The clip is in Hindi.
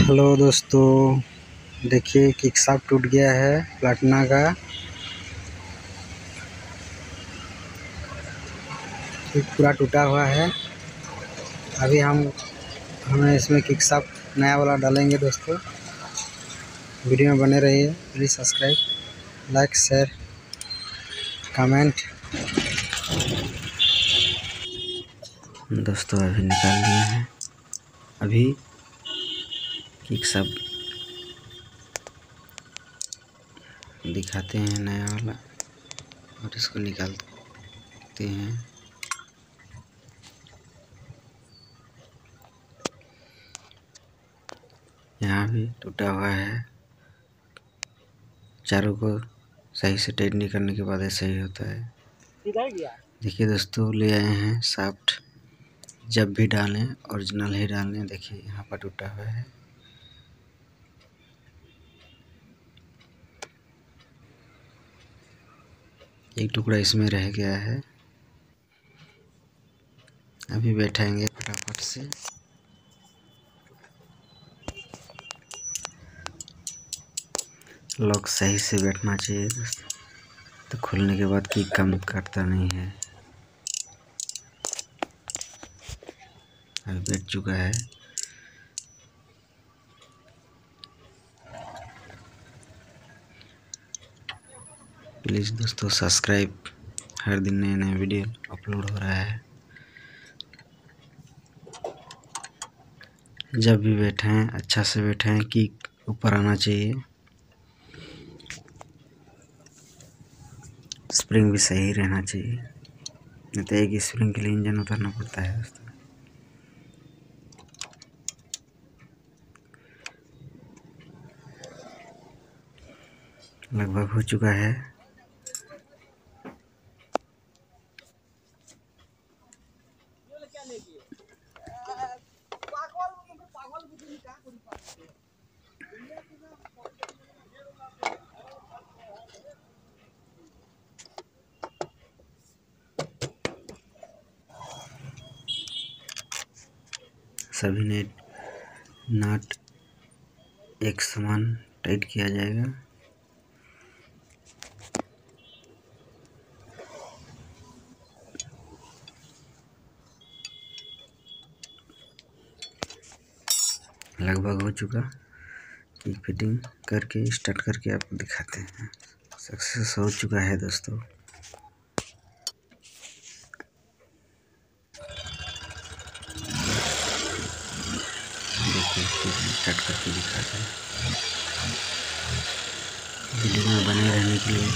हेलो दोस्तों, देखिए किक साफ़ टूट गया है प्लाटना का। पूरा टूटा हुआ है। अभी हम, हमें इसमें किक साफ़ नया वाला डालेंगे दोस्तों। वीडियो में बने रहिए please subscribe like share comment दोस्तों, अभी निकाल लिए हैं। अभी किक सब। दिखाते हैं नया वाला और इसको निकालते हैं। यहाँ भी टूटा हुआ है। चारों को सही से नहीं करने के बाद ऐसा ही होता है। देखिए दोस्तों ले आए हैं साफ्ट जब भी डालें ओरिजिनल ही डालें देखिए यहाँ पर टूटा हुआ है। एक टुकड़ा इसमें रह गया है। अभी बैठाएँगे फटाफट से। लॉक सही से बैठना चाहिए। तो खुलने के बाद की कम करता नहीं है। अभी बैठ चुका है। प्लीज़ दोस्तों, सब्सक्राइब। हर दिन नए नए वीडियो अपलोड हो रहा है। जब भी बैठें अच्छा से बैठें कि ऊपर आना चाहिए। स्प्रिंग भी सही रहना चाहिए। नहीं तो एक स्प्रिंग के लिए इंजन उतारना पड़ता है दोस्तों। लगभग हो चुका है। सभी ने नाट एक समान टाइट किया जाएगा। लगभग हो चुका। की फिटिंग करके, स्टार्ट करके आपको दिखाते हैं। सक्सेस हो चुका है दोस्तों। देखिए स्टार्ट करके दिखाते हैं। वीडियो में बने रहने के लिए